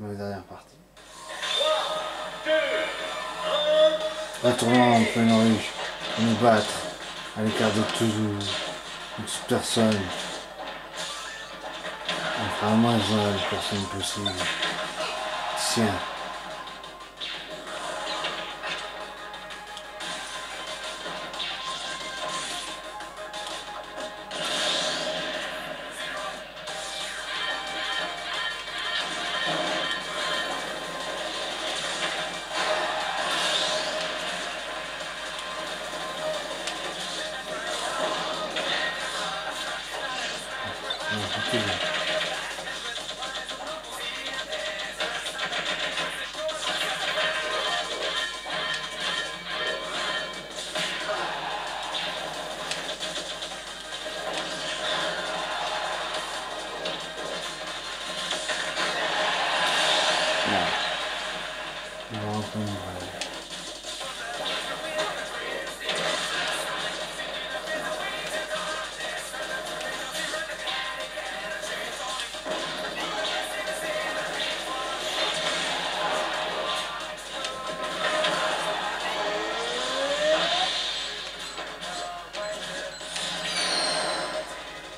C'est ma dernière partie. 3, Pour nous battre. À l'écart de toujours. Une toute personne. Enfin, moins de personne possible.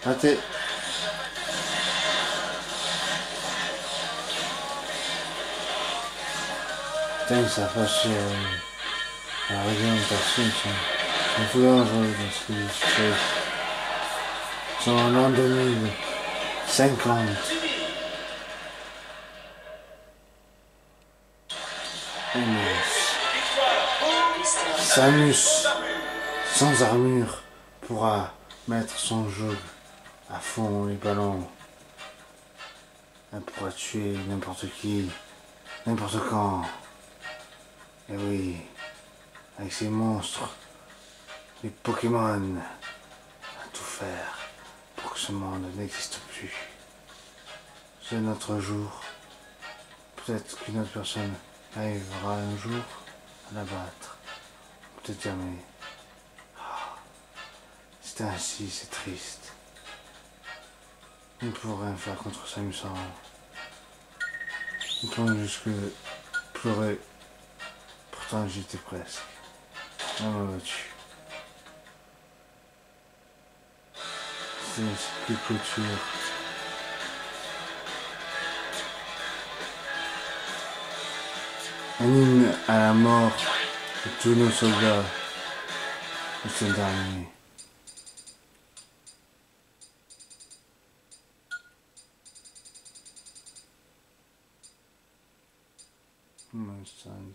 That's it. ça fasse euh, la réglementation, c'est fou dangereux parce que c'est en l'an 2050. Samus, sans armure, pourra mettre son jeu à fond les ballons. Elle pourra tuer n'importe qui, n'importe quand. Eh oui, avec ces monstres, les Pokémon, à tout faire pour que ce monde n'existe plus. C'est notre jour. Peut-être qu'une autre personne arrivera un jour à l'abattre. Peut-être jamais. Ah, c'est ainsi, c'est triste. Nous ne pouvons rien faire contre ça, il me semble. Nous pouvons juste pleurer Putain, j'étais presque. Oh, tu... C'est que couture. Un hymne à la mort de tous nos soldats de ce dernier. Most times,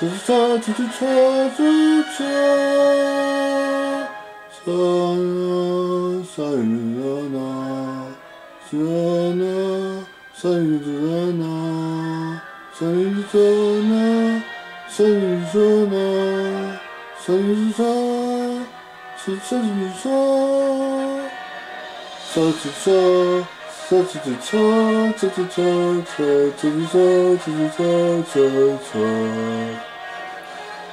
车车车车车车车车车车。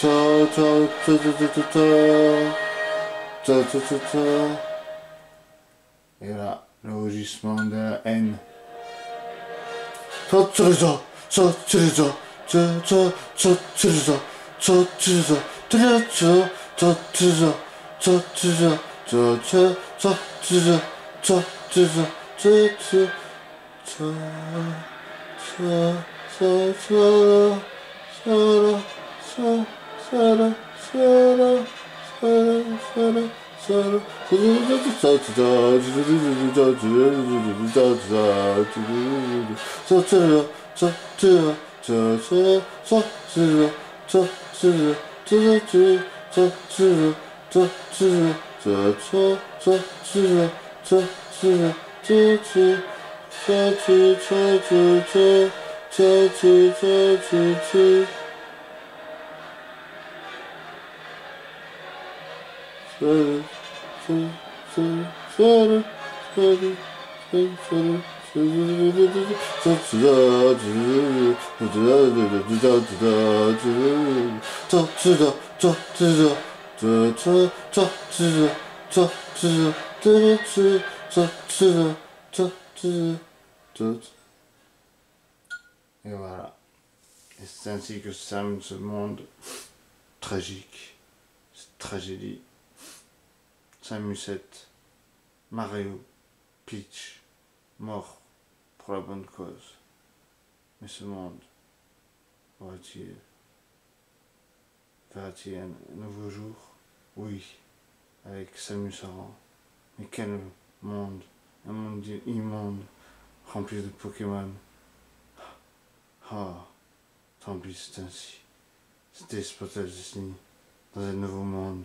ta ta ta ta ta ta ta ta ta ta et là l'enregistrement de la haine So, so, so, so, so. Cha-choo, cha-choo, cha-choo, cha-choo, cha-choo, cha-choo. Et voilà. Et c'est ainsi que termine ce monde tragique, cette tragédie. Samusette, Mario, Peach, mort pour la bonne cause. Mais ce monde aura-t-il verra-t-il un nouveau jour? Oui, avec Samus Aran. Mais quel monde Un monde immonde, rempli de Pokémon? Ah, tant pis, c'est ainsi. C'était Spotted Destiny, dans un nouveau monde.